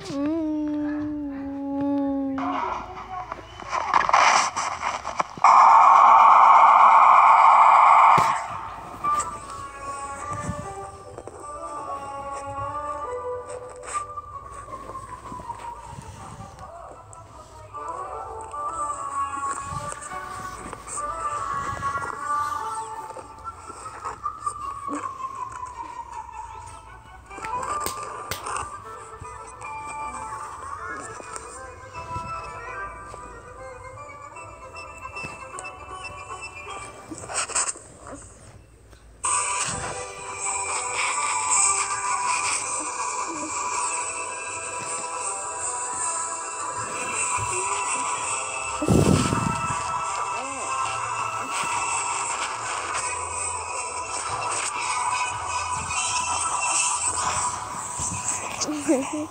Mm. 嘿嘿嘿